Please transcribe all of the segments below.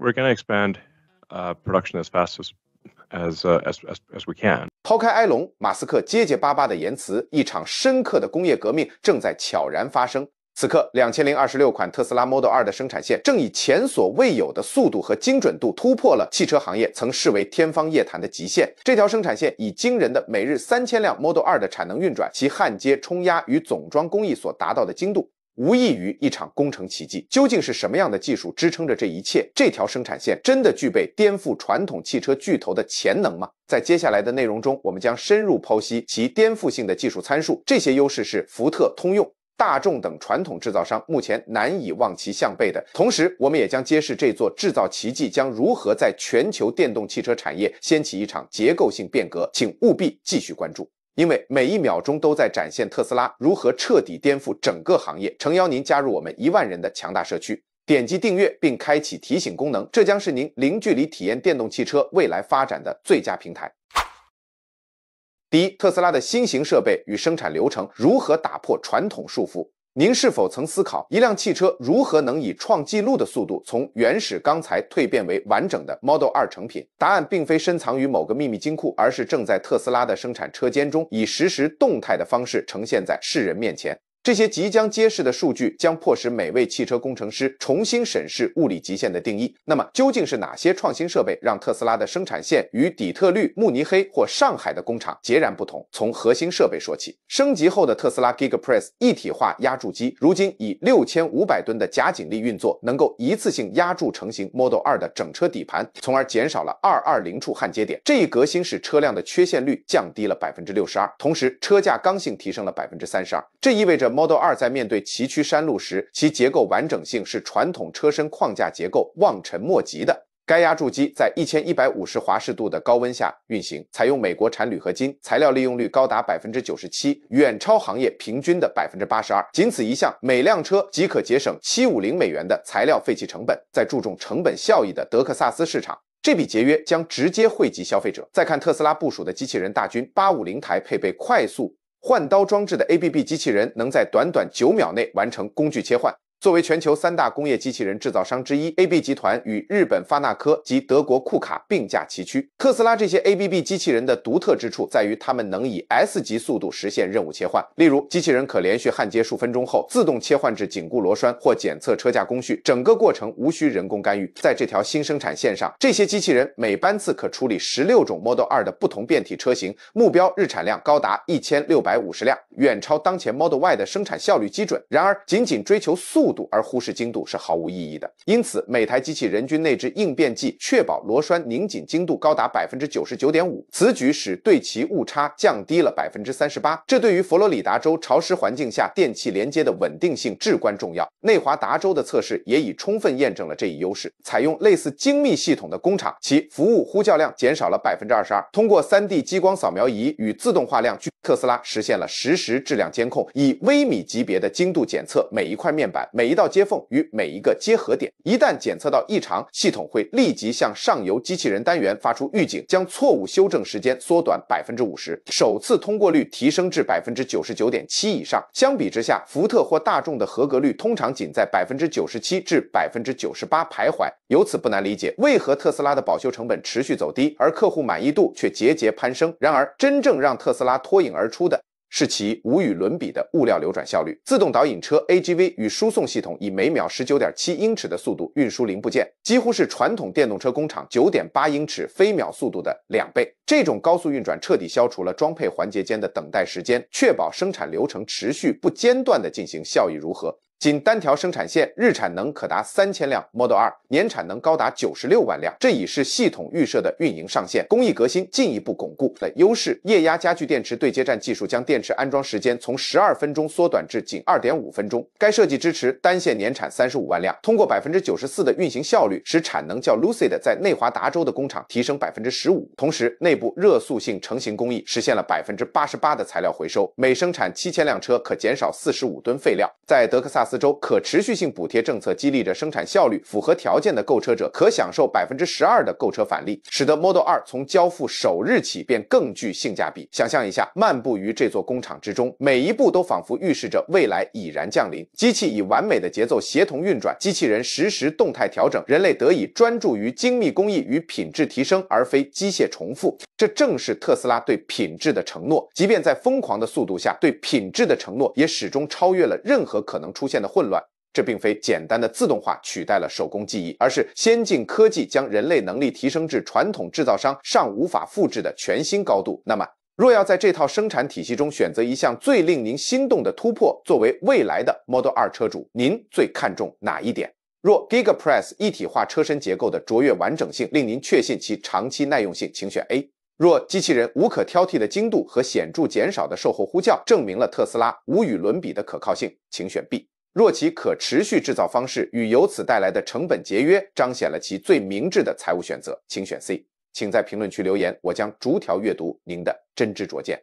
we're going to expand uh, production as fast as as, as as as we can. 抛开埃隆，马斯克结结巴巴的言辞，一场深刻的工业革命正在悄然发生。此刻，两千零二十六款特斯拉 Model 2的生产线正以前所未有的速度和精准度突破了汽车行业曾视为天方夜谭的极限。这条生产线以惊人的每日三千辆 Model 2的产能运转，其焊接、冲压与总装工艺所达到的精度。无异于一场工程奇迹。究竟是什么样的技术支撑着这一切？这条生产线真的具备颠覆传统汽车巨头的潜能吗？在接下来的内容中，我们将深入剖析其颠覆性的技术参数。这些优势是福特、通用、大众等传统制造商目前难以望其项背的。同时，我们也将揭示这座制造奇迹将如何在全球电动汽车产业掀起一场结构性变革。请务必继续关注。因为每一秒钟都在展现特斯拉如何彻底颠覆整个行业。诚邀您加入我们一万人的强大社区，点击订阅并开启提醒功能，这将是您零距离体验电动汽车未来发展的最佳平台。第一，特斯拉的新型设备与生产流程如何打破传统束缚？您是否曾思考，一辆汽车如何能以创纪录的速度从原始钢材蜕变为完整的 Model 2成品？答案并非深藏于某个秘密金库，而是正在特斯拉的生产车间中，以实时动态的方式呈现在世人面前。这些即将揭示的数据将迫使每位汽车工程师重新审视物理极限的定义。那么，究竟是哪些创新设备让特斯拉的生产线与底特律、慕尼黑或上海的工厂截然不同？从核心设备说起，升级后的特斯拉 GigaPress 一体化压铸机，如今以六千五百吨的夹紧力运作，能够一次性压铸成型 Model 2的整车底盘，从而减少了二二零处焊接点。这一革新使车辆的缺陷率降低了百分之六十二，同时车架刚性提升了百分之三十二。这意味着 Model 2在面对崎岖山路时，其结构完整性是传统车身框架结构望尘莫及的。该压铸机在一千一百五十华氏度的高温下运行，采用美国产铝合金，材料利用率高达百分之九十七，远超行业平均的百分之八十二。仅此一项，每辆车即可节省七五零美元的材料废弃成本。在注重成本效益的德克萨斯市场，这笔节约将直接惠及消费者。再看特斯拉部署的机器人大军，八五零台配备快速。换刀装置的 ABB 机器人能在短短九秒内完成工具切换。作为全球三大工业机器人制造商之一，AB 集团与日本发那科及德国库卡并驾齐驱。特斯拉这些 ABB 机器人的独特之处在于，它们能以 S 级速度实现任务切换。例如，机器人可连续焊接数分钟后，自动切换至紧固螺栓或检测车架工序，整个过程无需人工干预。在这条新生产线上，这些机器人每班次可处理十六种 Model 2的不同变体车型，目标日产量高达一千六百五十辆，远超当前 Model Y 的生产效率基准。然而，仅仅追求速度而忽视精度是毫无意义的，因此每台机器人均内置应变剂，确保螺栓拧紧精度高达百分之九十九点五。此举使对齐误差降低了百分之三十八，这对于佛罗里达州潮湿环境下电气连接的稳定性至关重要。内华达州的测试也已充分验证了这一优势。采用类似精密系统的工厂，其服务呼叫量减少了百分之二十二。通过三 D 激光扫描仪与自动化量距，特斯拉实现了实时质量监控，以微米级别的精度检测每一块面板、每一道接。缝与每一个接合点，一旦检测到异常，系统会立即向上游机器人单元发出预警，将错误修正时间缩短百分之五十，首次通过率提升至百分之九十九点七以上。相比之下，福特或大众的合格率通常仅在百分之九十七至百分之九十八徘徊。由此不难理解，为何特斯拉的保修成本持续走低，而客户满意度却节节攀升。然而，真正让特斯拉脱颖而出的。是其无与伦比的物料流转效率。自动导引车 AGV 与输送系统以每秒十九点七英尺的速度运输零部件，几乎是传统电动车工厂九点八英尺飞秒速度的两倍。这种高速运转彻底消除了装配环节间的等待时间，确保生产流程持续不间断的进行，效益如何？仅单条生产线日产能可达三千辆 Model 2，年产能高达九十六万辆，这已是系统预设的运营上限。工艺革新进一步巩固了优势。液压家具电池对接站技术将电池安装时间从十二分钟缩短至仅二点五分钟。该设计支持单线年产三十五万辆。通过百分之九十四的运行效率，使产能较 Lucid 在内华达州的工厂提升百分之十五。同时，内部热塑性成型工艺实现了百分之八十八的材料回收，每生产七千辆车可减少四十五吨废料。在德克萨斯。斯州可持续性补贴政策激励着生产效率符合条件的购车者可享受百分之十二的购车返利，使得 Model 2从交付首日起便更具性价比。想象一下，漫步于这座工厂之中，每一步都仿佛预示着未来已然降临。机器以完美的节奏协同运转，机器人实时动态调整，人类得以专注于精密工艺与品质提升，而非机械重复。这正是特斯拉对品质的承诺。即便在疯狂的速度下，对品质的承诺也始终超越了任何可能出现的混乱。这并非简单的自动化取代了手工技艺，而是先进科技将人类能力提升至传统制造商尚无法复制的全新高度。那么，若要在这套生产体系中选择一项最令您心动的突破，作为未来的 Model 2车主，您最看重哪一点？若 GigaPress 一体化车身结构的卓越完整性令您确信其长期耐用性，请选 A。若机器人无可挑剔的精度和显著减少的售后呼叫证明了特斯拉无与伦比的可靠性，请选 B。若其可持续制造方式与由此带来的成本节约彰显了其最明智的财务选择，请选 C。请在评论区留言，我将逐条阅读您的真知灼见。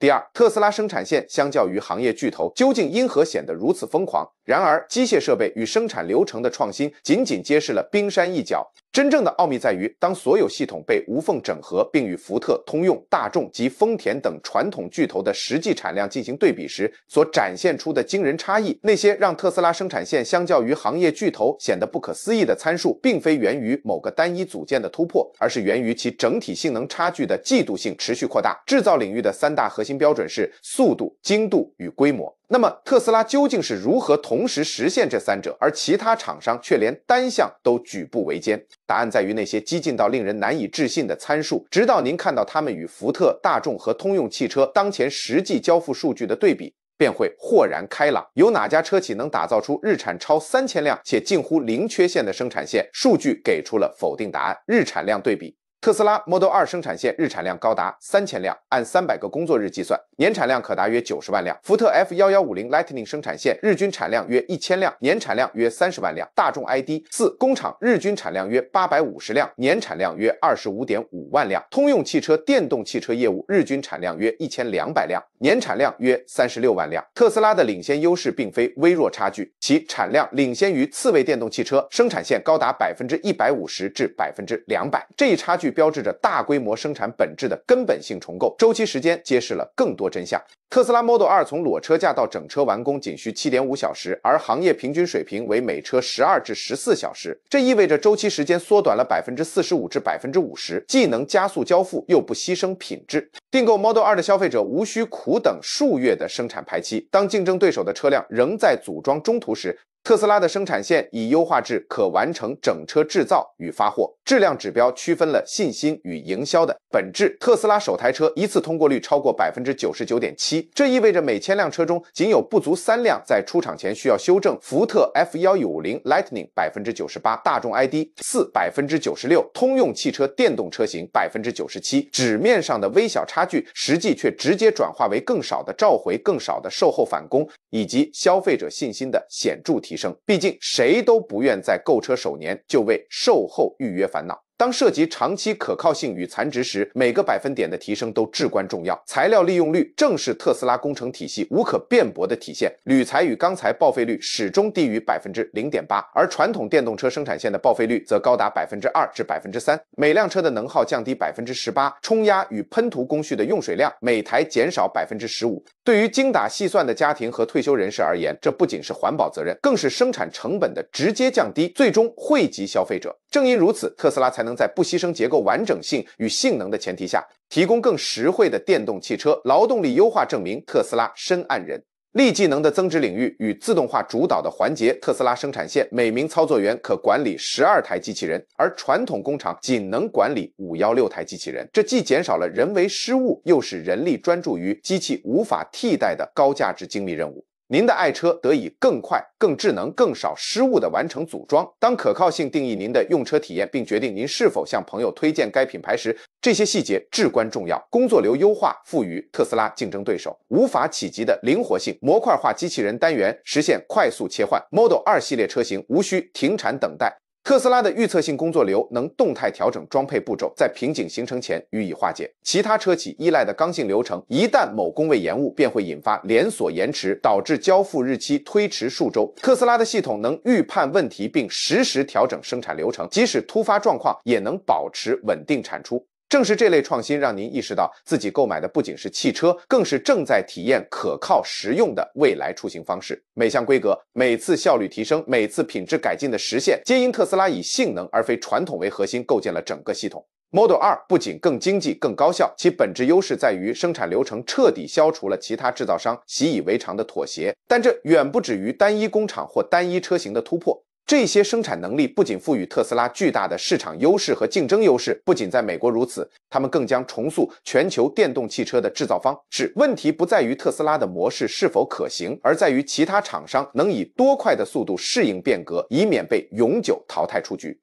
第二，特斯拉生产线相较于行业巨头究竟因何显得如此疯狂？然而，机械设备与生产流程的创新仅仅揭示了冰山一角。真正的奥秘在于，当所有系统被无缝整合，并与福特、通用、大众及丰田等传统巨头的实际产量进行对比时，所展现出的惊人差异。那些让特斯拉生产线相较于行业巨头显得不可思议的参数，并非源于某个单一组件的突破，而是源于其整体性能差距的季度性持续扩大。制造领域的三大核心标准是速度、精度与规模。那么，特斯拉究竟是如何同时实现这三者，而其他厂商却连单项都举步维艰？答案在于那些激进到令人难以置信的参数。直到您看到他们与福特、大众和通用汽车当前实际交付数据的对比，便会豁然开朗。有哪家车企能打造出日产超三千辆且近乎零缺陷的生产线？数据给出了否定答案。日产量对比。特斯拉 Model 2生产线日产量高达三千辆，按三百个工作日计算，年产量可达约九十万辆。福特 F1150 Lightning 生产线日均产量约一千辆，年产量约三十万辆。大众 ID. 四工厂日均产量约八百五十辆，年产量约二十五点五万辆。通用汽车电动汽车业务日均产量约一千两百辆，年产量约三十六万辆。特斯拉的领先优势并非微弱差距，其产量领先于次位电动汽车，生产线高达百分之一百五十至百分之两百。这一差距。标志着大规模生产本质的根本性重构，周期时间揭示了更多真相。特斯拉 Model 2从裸车架到整车完工仅需七点五小时，而行业平均水平为每车十二至十四小时。这意味着周期时间缩短了百分之四十五至百分之五十，既能加速交付，又不牺牲品质。订购 Model 2的消费者无需苦等数月的生产排期。当竞争对手的车辆仍在组装中途时，特斯拉的生产线已优化至可完成整车制造与发货，质量指标区分了信心与营销的本质。特斯拉首台车一次通过率超过百分之九十九点七，这意味着每千辆车中仅有不足三辆在出厂前需要修正。福特 F 幺五零 Lightning 百分之九十八，大众 ID 四百分之九十六，通用汽车电动车型百分之九十七。纸面上的微小差距，实际却直接转化为更少的召回、更少的售后返工以及消费者信心的显著提提升。毕竟，谁都不愿在购车首年就为售后预约烦恼。当涉及长期可靠性与残值时，每个百分点的提升都至关重要。材料利用率正是特斯拉工程体系无可辩驳的体现。铝材与钢材报废率始终低于百分之零点八，而传统电动车生产线的报废率则高达百分之二至百分之三。每辆车的能耗降低百分之十八，冲压与喷涂工序的用水量每台减少百分之十五。对于精打细算的家庭和退休人士而言，这不仅是环保责任，更是生产成本的直接降低，最终惠及消费者。正因如此，特斯拉才能在不牺牲结构完整性与性能的前提下，提供更实惠的电动汽车。劳动力优化证明特斯拉深谙人。力技能的增值领域与自动化主导的环节，特斯拉生产线每名操作员可管理十二台机器人，而传统工厂仅能管理五幺六台机器人。这既减少了人为失误，又使人力专注于机器无法替代的高价值精密任务。您的爱车得以更快、更智能、更少失误地完成组装。当可靠性定义您的用车体验，并决定您是否向朋友推荐该品牌时，这些细节至关重要。工作流优化赋予特斯拉竞争对手无法企及的灵活性，模块化机器人单元实现快速切换。Model 2系列车型无需停产等待。特斯拉的预测性工作流能动态调整装配步骤，在瓶颈形成前予以化解。其他车企依赖的刚性流程，一旦某工位延误，便会引发连锁延迟，导致交付日期推迟数周。特斯拉的系统能预判问题，并实时调整生产流程，即使突发状况，也能保持稳定产出。正是这类创新，让您意识到自己购买的不仅是汽车，更是正在体验可靠、实用的未来出行方式。每项规格、每次效率提升、每次品质改进的实现，皆因特斯拉以性能而非传统为核心，构建了整个系统。Model 2不仅更经济、更高效，其本质优势在于生产流程彻底消除了其他制造商习以为常的妥协。但这远不止于单一工厂或单一车型的突破。这些生产能力不仅赋予特斯拉巨大的市场优势和竞争优势，不仅在美国如此，他们更将重塑全球电动汽车的制造方式。问题不在于特斯拉的模式是否可行，而在于其他厂商能以多快的速度适应变革，以免被永久淘汰出局。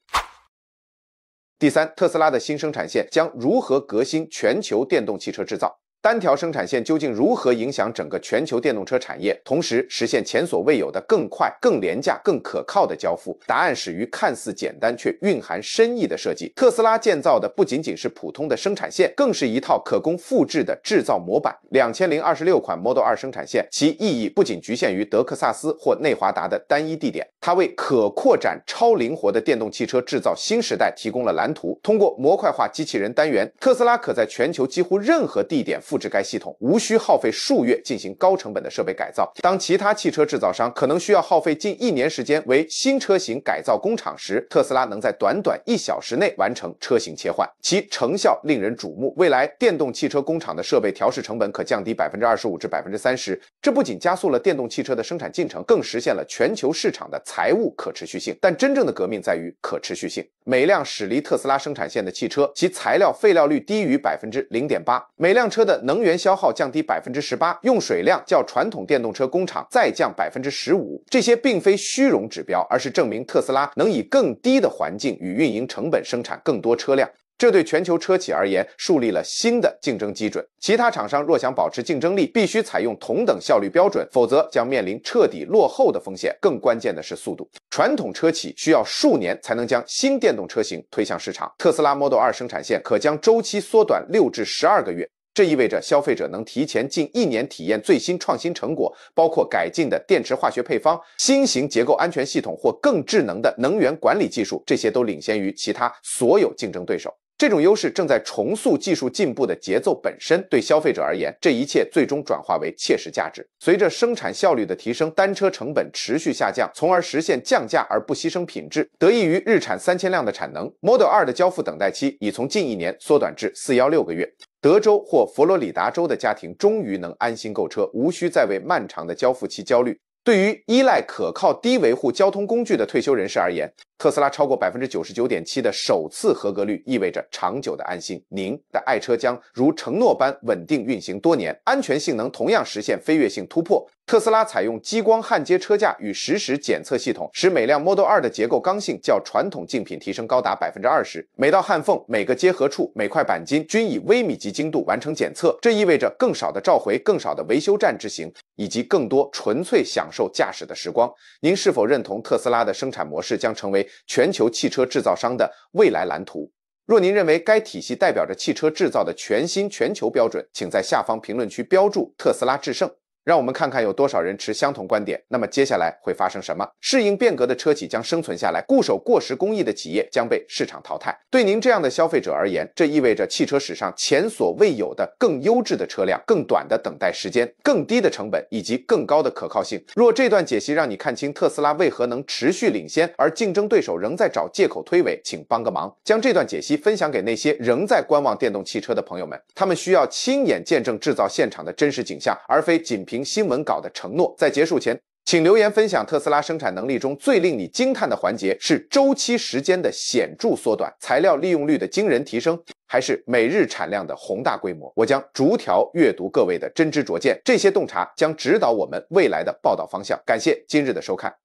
第三，特斯拉的新生产线将如何革新全球电动汽车制造？单条生产线究竟如何影响整个全球电动车产业，同时实现前所未有的更快、更廉价、更可靠的交付？答案始于看似简单却蕴含深意的设计。特斯拉建造的不仅仅是普通的生产线，更是一套可供复制的制造模板。两千零二十六款 Model 2生产线，其意义不仅局限于德克萨斯或内华达的单一地点，它为可扩展、超灵活的电动汽车制造新时代提供了蓝图。通过模块化机器人单元，特斯拉可在全球几乎任何地点复。复制该系统无需耗费数月进行高成本的设备改造。当其他汽车制造商可能需要耗费近一年时间为新车型改造工厂时，特斯拉能在短短一小时内完成车型切换，其成效令人瞩目。未来电动汽车工厂的设备调试成本可降低百分之二十五至百分之三十，这不仅加速了电动汽车的生产进程，更实现了全球市场的财务可持续性。但真正的革命在于可持续性。每辆驶离特斯拉生产线的汽车，其材料废料率低于百分之零点八，每辆车的能源消耗降低百分之十八，用水量较传统电动车工厂再降百分之十五。这些并非虚荣指标，而是证明特斯拉能以更低的环境与运营成本生产更多车辆。这对全球车企而言树立了新的竞争基准。其他厂商若想保持竞争力，必须采用同等效率标准，否则将面临彻底落后的风险。更关键的是速度。传统车企需要数年才能将新电动车型推向市场，特斯拉 Model 2生产线可将周期缩短六至十二个月。这意味着消费者能提前近一年体验最新创新成果，包括改进的电池化学配方、新型结构安全系统或更智能的能源管理技术，这些都领先于其他所有竞争对手。这种优势正在重塑技术进步的节奏本身。对消费者而言，这一切最终转化为切实价值。随着生产效率的提升，单车成本持续下降，从而实现降价而不牺牲品质。得益于日产三千辆的产能，Model 2的交付等待期已从近一年缩短至四幺六个月。德州或佛罗里达州的家庭终于能安心购车，无需再为漫长的交付期焦虑。对于依赖可靠、低维护交通工具的退休人士而言，特斯拉超过百分之九十九点七的首次合格率意味着长久的安心。您的爱车将如承诺般稳定运行多年，安全性能同样实现飞跃性突破。特斯拉采用激光焊接车架与实时检测系统，使每辆 Model 2的结构刚性较传统竞品提升高达百分之二十。每道焊缝、每个接合处、每块钣金均以微米级精度完成检测，这意味着更少的召回、更少的维修站执行，以及更多纯粹享受驾驶的时光。您是否认同特斯拉的生产模式将成为？全球汽车制造商的未来蓝图。若您认为该体系代表着汽车制造的全新全球标准，请在下方评论区标注“特斯拉制胜”。让我们看看有多少人持相同观点。那么接下来会发生什么？适应变革的车企将生存下来，固守过时工艺的企业将被市场淘汰。对您这样的消费者而言，这意味着汽车史上前所未有的更优质的车辆、更短的等待时间、更低的成本以及更高的可靠性。若这段解析让你看清特斯拉为何能持续领先，而竞争对手仍在找借口推诿，请帮个忙，将这段解析分享给那些仍在观望电动汽车的朋友们。他们需要亲眼见证制造现场的真实景象，而非仅凭。新闻稿的承诺，在结束前，请留言分享特斯拉生产能力中最令你惊叹的环节：是周期时间的显著缩短、材料利用率的惊人提升，还是每日产量的宏大规模？我将逐条阅读各位的真知灼见，这些洞察将指导我们未来的报道方向。感谢今日的收看。